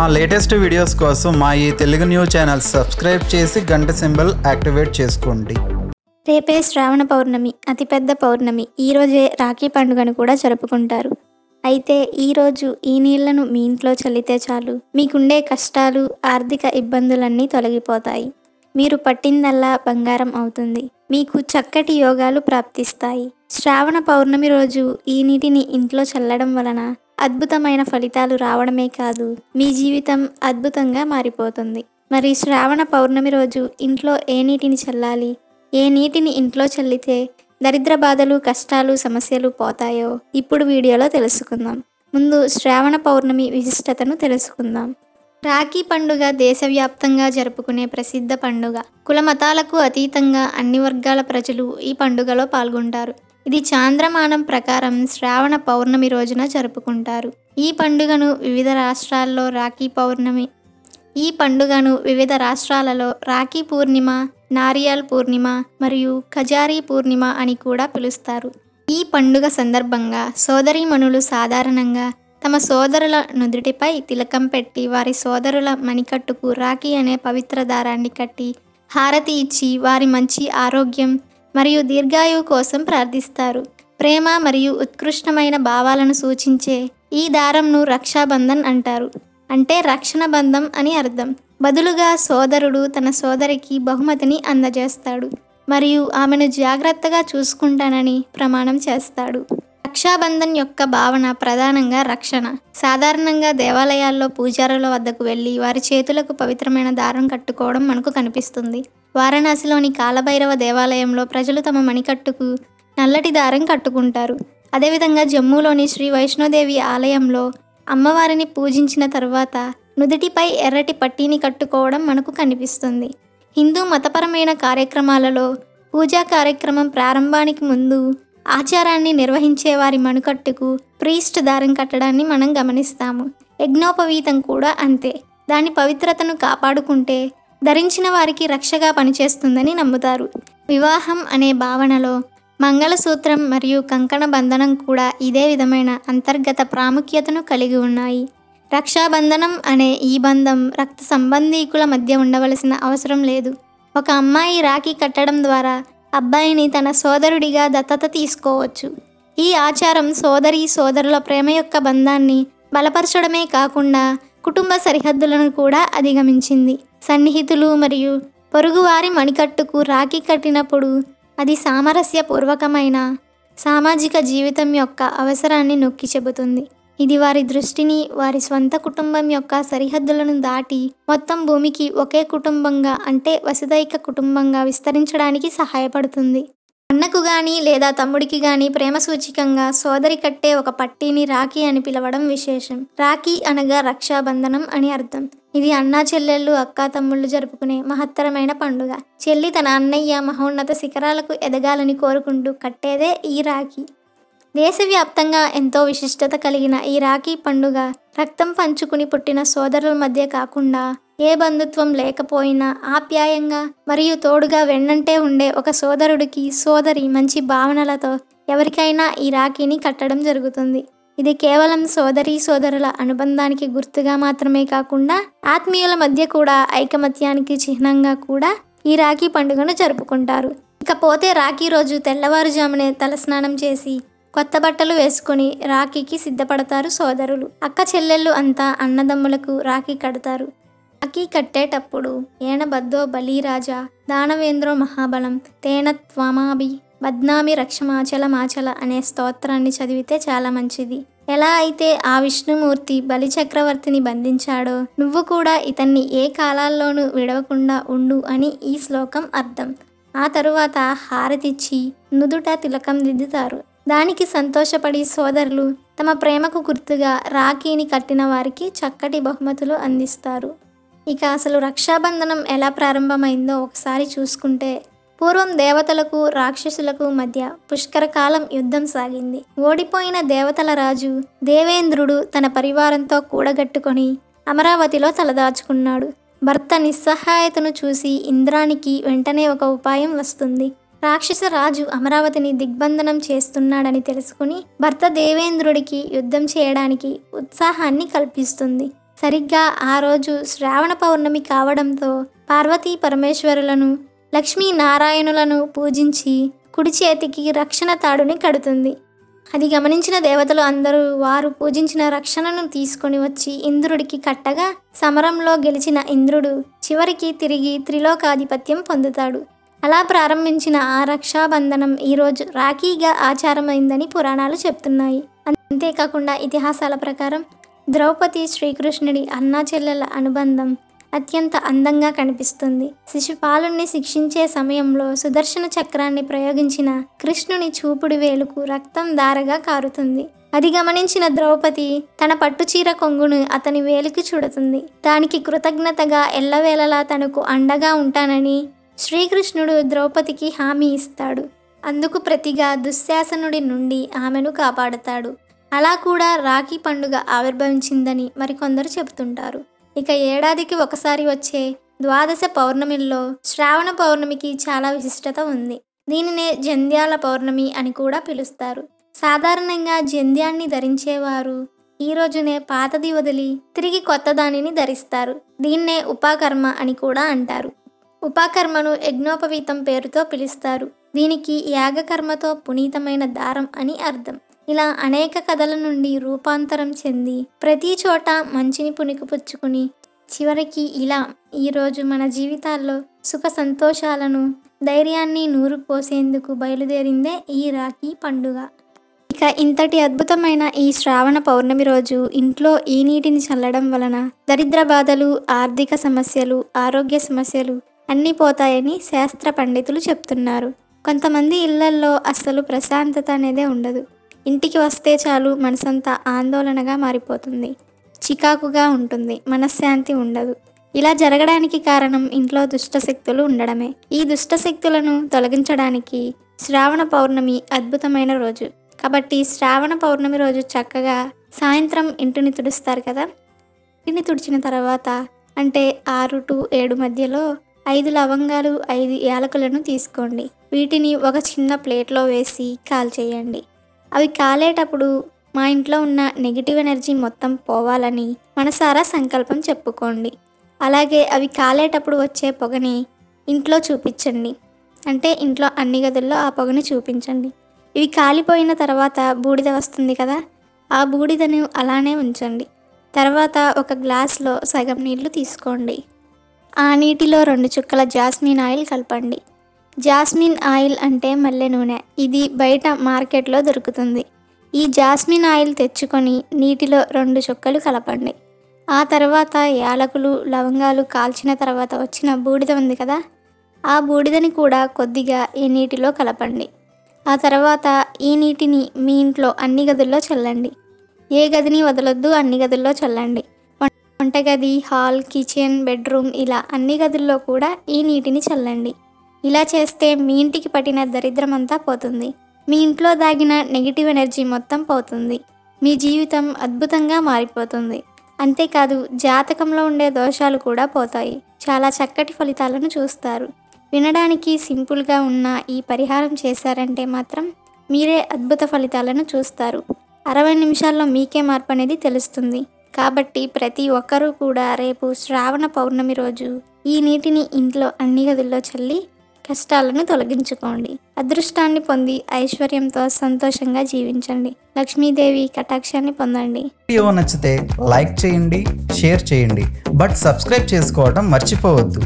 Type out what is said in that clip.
మా latest videos కోసం మా ఈ తెలుగు న్యూస్ ఛానల్ సబ్స్క్రైబ్ చేసి గంట సింబల్ యాక్టివేట్ చేసుకోండి. రేపే శ్రావణ పౌర్ణమి అతిపెద్ద పౌర్ణమి. ఈరోజే రాఖీ పండుగను కూడా జరుపుకుంటారు. అయితే ఈరోజు ఈ నీళ్ళను మీ ఇంట్లో చల్లితే చాలు. మీకుండే కష్టాలు ఆర్థిక ఇబ్బందులన్నీ తొలగిపోతాయి. మీరు పట్టిందల్లా బంగారం అవుతుంది. మీకు చక్కటి యోగాలు ప్రాప్తిస్తాయి. శ్రావణ పౌర్ణమి రోజు ఈ నీటిని ఇంట్లో చల్లడం వలన అద్భుతమైన ఫలితాలు రావడమే కాదు మీ జీవితం అద్భుతంగా మారిపోతుంది. మరి శ్రావణ పౌర్ణమి రోజు ఇంట్లో ఏ నీటిని చల్లాలి? ఏ నీటిని ఇంట్లో చల్లితే దరిద్ర బాధలు కష్టాలు సమస్యలు పోతాయో ఇప్పుడు వీడియోలో తెలుసుకుందాం. ముందు శ్రావణ పౌర్ణమి విశిష్టతను తెలుసుకుందాం. రాఖీ పండుగ దేశవ్యాప్తంగా జరుపుకునే ప్రసిద్ధ పండుగ. కుల మతాలకు అతీతంగా అన్ని వర్గాల ప్రజలు ఈ పండుగలో పాల్గొంటారు. ఇది చాంద్రమానం ప్రకారం శ్రావణ పౌర్ణమి రోజున జరుపుకుంటారు. ఈ పండుగను వివిధ రాష్ట్రాల్లో రాఖీ పౌర్ణమి ఈ పండుగను వివిధ రాష్ట్రాలలో రాఖీ పూర్ణిమ నారియాల్ పూర్ణిమ మరియు ఖజారీ పూర్ణిమ అని కూడా పిలుస్తారు. ఈ పండుగ సందర్భంగా సోదరీమణులు సాధారణంగా తమ సోదరుల నుదుటిపై తిలకం పెట్టి వారి సోదరుల మణికట్టుకు రాఖీ అనే పవిత్ర దారాన్ని కట్టి హారతి ఇచ్చి వారి మంచి ఆరోగ్యం మరియు దీర్ఘాయువు కోసం ప్రార్థిస్తారు. ప్రేమ మరియు ఉత్కృష్టమైన భావాలను సూచించే ఈ దారంను రక్షాబంధన్ అంటారు. అంటే రక్షణ బంధం అని అర్థం. బదులుగా సోదరుడు తన సోదరికి బహుమతిని అందజేస్తాడు. మరియు ఆమెను జాగ్రత్తగా చూసుకుంటానని ప్రమాణం చేస్తాడు. రక్షాబంధన్ యొక్క భావన ప్రధానంగా రక్షణ. సాధారణంగా దేవాలయాల్లో పూజారుల వద్దకు వెళ్ళి వారి చేతులకు పవిత్రమైన దారం కట్టుకోవడం మనకు కనిపిస్తుంది. వారణాసిలోని కాలభైరవ దేవాలయంలో ప్రజలు తమ మణికట్టుకు నల్లటి దారం కట్టుకుంటారు. అదేవిధంగా జమ్మూలోని శ్రీ వైష్ణోదేవి ఆలయంలో అమ్మవారిని పూజించిన తర్వాత నుదుటిపై ఎర్రటి పట్టీని కట్టుకోవడం మనకు కనిపిస్తుంది. హిందూ మతపరమైన కార్యక్రమాలలో పూజా కార్యక్రమం ప్రారంభానికి ముందు ఆచారాన్ని నిర్వహించే వారి మణుకట్టుకు ప్రీస్ట్ దారం కట్టడాన్ని మనం గమనిస్తాము. యజ్ఞోపవీతం కూడా అంతే. దాని పవిత్రతను కాపాడుకుంటే ధరించిన వారికి రక్షగా పనిచేస్తుందని నమ్ముతారు. వివాహం అనే భావనలో మంగళసూత్రం మరియు కంకణ బంధనం కూడా ఇదే విధమైన అంతర్గత ప్రాముఖ్యతను కలిగి ఉన్నాయి. రక్షాబంధనం అనే ఈ బంధం రక్త సంబంధీకుల మధ్య ఉండవలసిన అవసరం లేదు. ఒక అమ్మాయి రాఖీ కట్టడం ద్వారా అబ్బాయిని తన సోదరుడిగా దత్తత తీసుకోవచ్చు. ఈ ఆచారం సోదరి సోదరుల ప్రేమ యొక్క బంధాన్ని బలపరచడమే కాకుండా కుటుంబ సరిహద్దులను కూడా అధిగమించింది. సన్నిహితులు మరియు పొరుగువారి మణికట్టుకు రాఖీ కట్టినప్పుడు అది సామరస్యపూర్వకమైన సామాజిక జీవితం యొక్క అవసరాన్ని నొక్కి చెబుతుంది. ఇది వారి దృష్టిని వారి స్వంత కుటుంబం యొక్క సరిహద్దులను దాటి మొత్తం భూమికి ఒకే కుటుంబంగా అంటే వసుదైక కుటుంబంగా విస్తరించడానికి సహాయపడుతుంది. అన్నకు గాని లేదా తమ్ముడికి గాని ప్రేమ సూచికంగా సోదరి కట్టే ఒక పట్టీని రాఖీ అని పిలవడం విశేషం. రాఖీ అనగా రక్షాబంధనం అని అర్థం. ఇది అన్నా చెల్లెళ్ళు అక్కా తమ్ముళ్ళు జరుపుకునే మహత్తరమైన పండుగ. చెల్లి తన అన్నయ్య మహోన్నత శిఖరాలకు ఎదగాలని కోరుకుంటూ కట్టేదే ఈ రాఖీ. దేశవ్యాప్తంగా ఎంతో విశిష్టత కలిగిన ఈ రాఖీ పండుగ రక్తం పంచుకుని పుట్టిన సోదరుల మధ్య కాకుండా ఏ బంధుత్వం లేకపోయినా ఆప్యాయంగా మరియు తోడుగా వెన్నంటే ఉండే ఒక సోదరుడికి సోదరి మంచి భావనలతో ఎవరికైనా ఈ రాఖీని కట్టడం జరుగుతుంది. ఇది కేవలం సోదరి సోదరుల అనుబంధానికి గుర్తుగా మాత్రమే కాకుండా ఆత్మీయుల మధ్య కూడా ఐకమత్యానికి చిహ్నంగా కూడా ఈ రాఖీ పండుగను జరుపుకుంటారు. ఇకపోతే రాఖీ రోజు తెల్లవారుజామునే తలస్నానం చేసి కొత్త బట్టలు వేసుకుని రాఖీకి సిద్ధపడతారు సోదరులు. అక్క చెల్లెళ్ళు అంతా అన్నదమ్ములకు రాఖీ కడతారు. రాఖీ కట్టేటప్పుడు ఏనబద్దో బలీరాజా దానవేంద్రో మహాబలం తేన త్వమాభి బద్నామి రక్షమాచల మాచల అనే స్తోత్రాన్ని చదివితే చాలా మంచిది. ఎలా అయితే ఆ విష్ణుమూర్తి బలి చక్రవర్తిని బంధించాడో నువ్వు కూడా ఇతన్ని ఏ కాలాల్లోనూ విడవకుండా ఉండు అని ఈ శ్లోకం అర్థం. ఆ తరువాత హారతిచ్చి నుదుట తిలకం దిద్దుతారు. దానికి సంతోషపడి సోదరులు తమ ప్రేమకు గుర్తుగా రాఖీని కట్టిన వారికి చక్కటి బహుమతులు అందిస్తారు. ఇక అసలు రక్షాబంధనం ఎలా ప్రారంభమైందో ఒకసారి చూసుకుంటే పూర్వం దేవతలకు రాక్షసులకు మధ్య పుష్కరకాలం యుద్ధం సాగింది. ఓడిపోయిన దేవతల రాజు దేవేంద్రుడు తన పరివారంతో కూడగట్టుకొని అమరావతిలో తలదాచుకున్నాడు. భర్త నిస్సహాయతను చూసి ఇంద్రానికి వెంటనే ఒక ఉపాయం వస్తుంది. రాక్షస రాజు అమరావతిని దిగ్బంధనం చేస్తున్నాడని తెలుసుకుని భర్త దేవేంద్రుడికి యుద్ధం చేయడానికి ఉత్సాహాన్ని కల్పిస్తుంది. సరిగ్గా ఆ రోజు శ్రావణ పౌర్ణమి కావడంతో పార్వతీ పరమేశ్వరులను లక్ష్మీ నారాయణులను పూజించి కుడి చేతికి రక్షణ తాడుని కడుతుంది. అది గమనించిన దేవతలు అందరూ వారు పూజించిన రక్షణను తీసుకొని వచ్చి ఇంద్రుడికి కట్టగా సమరంలో గెలిచిన ఇంద్రుడు చివరికి తిరిగి త్రిలోకాధిపత్యం పొందుతాడు. అలా ప్రారంభించిన ఆ రక్షాబంధనం ఈరోజు రాఖీగా ఆచారమైందని పురాణాలు చెప్తున్నాయి. అంతేకాకుండా ఇతిహాసాల ప్రకారం ద్రౌపది శ్రీకృష్ణుడి అన్నా చెల్లెల అనుబంధం అత్యంత అందంగా కనిపిస్తుంది. శిశుపాలుణ్ణి శిక్షించే సమయంలో సుదర్శన చక్రాన్ని ప్రయోగించిన కృష్ణుని చూపుడు వేలుకు రక్తం దారగా కారుతుంది. అది గమనించిన ద్రౌపది తన పట్టుచీర కొంగును అతని వేలికి చూడుతుంది. దానికి కృతజ్ఞతగా ఎల్లవేళలా తనకు అండగా ఉంటానని శ్రీకృష్ణుడు ద్రౌపదికి హామీ ఇస్తాడు. అందుకు ప్రతిగా దుశ్శాసనుడి నుండి ఆమెను కాపాడుతాడు. అలా కూడా రాఖీ పండుగ ఆవిర్భవించిందని మరికొందరు చెబుతుంటారు. ఇక ఏడాదికి ఒకసారి వచ్చే ద్వాదశ పౌర్ణమిల్లో శ్రావణ పౌర్ణమికి చాలా విశిష్టత ఉంది. దీనినే జంధ్యాల పౌర్ణమి అని కూడా పిలుస్తారు. సాధారణంగా జంధ్యాన్ని ధరించేవారు ఈ రోజునే పాతది వదిలి తిరిగి కొత్త దానిని ధరిస్తారు. దీన్నే ఉపాకర్మ అని కూడా అంటారు. ఉపాకర్మను యజ్ఞోపవీతం పేరుతో పిలుస్తారు. దీనికి యాగకర్మతో పునీతమైన దారం అని అర్థం. ఇలా అనేక కథల నుండి రూపాంతరం చెంది ప్రతి చోట మంచిని పుణికిపుచ్చుకుని చివరికి ఇలా ఈరోజు మన జీవితాల్లో సుఖ సంతోషాలను ధైర్యాన్ని నూరు పోసేందుకు బయలుదేరిందే ఈ రాఖీ పండుగ. ఇక ఇంతటి అద్భుతమైన ఈ శ్రావణ పౌర్ణమి రోజు ఇంట్లో ఈ నీటిని చల్లడం వలన దరిద్ర బాధలు ఆర్థిక సమస్యలు ఆరోగ్య సమస్యలు అన్నీ పోతాయని శాస్త్ర పండితులు చెప్తున్నారు. కొంతమంది ఇళ్ళల్లో అస్సలు ప్రశాంతత అనేదే ఉండదు. ఇంటికి వస్తే చాలు మనసంతా ఆందోళనగా మారిపోతుంది. చికాకుగా ఉంటుంది. మనశ్శాంతి ఉండదు. ఇలా జరగడానికి కారణం ఇంట్లో దుష్టశక్తులు ఉండడమే. ఈ దుష్టశక్తులను తొలగించడానికి శ్రావణ పౌర్ణమి అద్భుతమైన రోజు. కాబట్టి శ్రావణ పౌర్ణమి రోజు చక్కగా సాయంత్రం ఇంటిని తుడుస్తారు కదా? ఇంటిని తుడిచిన తర్వాత అంటే ఆరు టు ఏడు మధ్యలో ఐదు లవంగాలు ఐదు యాలకులను తీసుకోండి. వీటిని ఒక చిన్న ప్లేట్లో వేసి కాల్చేయండి అవి కాలేటప్పుడు మా ఇంట్లో ఉన్న నెగిటివ్ ఎనర్జీ మొత్తం పోవాలని మనసారా సంకల్పం చెప్పుకోండి. అలాగే అవి కాలేటప్పుడు వచ్చే పొగని ఇంట్లో చూపించండి. అంటే ఇంట్లో అన్ని గదుల్లో ఆ పొగని చూపించండి. ఇవి కాలిపోయిన తర్వాత బూడిద వస్తుంది కదా ఆ బూడిదను అలానే ఉంచండి. తర్వాత ఒక గ్లాస్లో సగం నీళ్ళు తీసుకోండి. ఆ నీటిలో రెండు చుక్కల జాస్మిన్ ఆయిల్ కలపండి. జాస్మిన్ ఆయిల్ అంటే మల్లె నూనె. ఇది బయట మార్కెట్లో దొరుకుతుంది. ఈ జాస్మిన్ ఆయిల్ తెచ్చుకొని నీటిలో రెండు చుక్కలు కలపండి. ఆ తర్వాత యాలకులు లవంగాలు కాల్చిన తర్వాత వచ్చిన బూడిద ఉంది కదా? ఆ బూడిదని కూడా కొద్దిగా ఈ నీటిలో కలపండి. ఆ తర్వాత ఈ నీటిని మీ ఇంట్లో అన్ని గదుల్లో చల్లండి. ఏ గదిని వదలొద్దు అన్ని గదుల్లో చల్లండి. వంటగది హాల్ కిచెన్ బెడ్రూమ్ ఇలా అన్ని గదుల్లో కూడా ఈ నీటిని చల్లండి. ఇలా చేస్తే మీ ఇంటికి పట్టిన దరిద్రం అంతా పోతుంది. మీ ఇంట్లో దాగిన నెగిటివ్ ఎనర్జీ మొత్తం పోతుంది. మీ జీవితం అద్భుతంగా మారిపోతుంది. అంతేకాదు జాతకంలో ఉండే దోషాలు కూడా పోతాయి. చాలా చక్కటి ఫలితాలను చూస్తారు. వినడానికి సింపుల్గా ఉన్న ఈ పరిహారం చేశారంటే మాత్రం మీరే అద్భుత ఫలితాలను చూస్తారు. అరవై నిమిషాల్లో మీకే మార్పు అనేది తెలుస్తుంది. కాబట్టి ప్రతి ఒక్కరూ కూడా రేపు శ్రావణ పౌర్ణమి రోజు ఈ నీటిని ఇంట్లో అన్ని గదుల్లో చల్లి కష్టాలను తొలగించుకోండి. అదృష్టాన్ని పొంది ఐశ్వర్యంతో సంతోషంగా జీవించండి. లక్ష్మీదేవి కటాక్షాన్ని పొందండి. వీడియో నచ్చితే లైక్ చేయండి షేర్ చేయండి బట్ సబ్స్క్రైబ్ చేసుకోవడం మర్చిపోవద్దు.